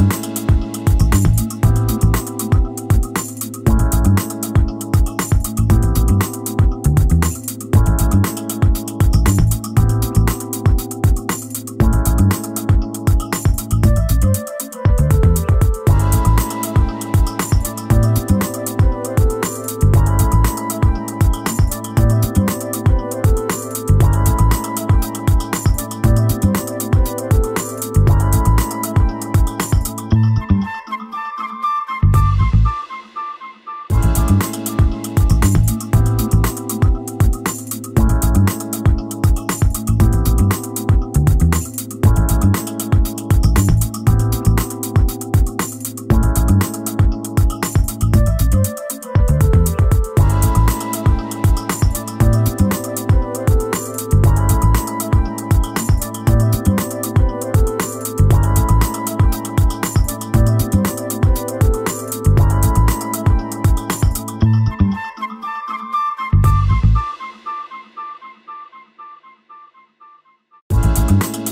Thank Bye.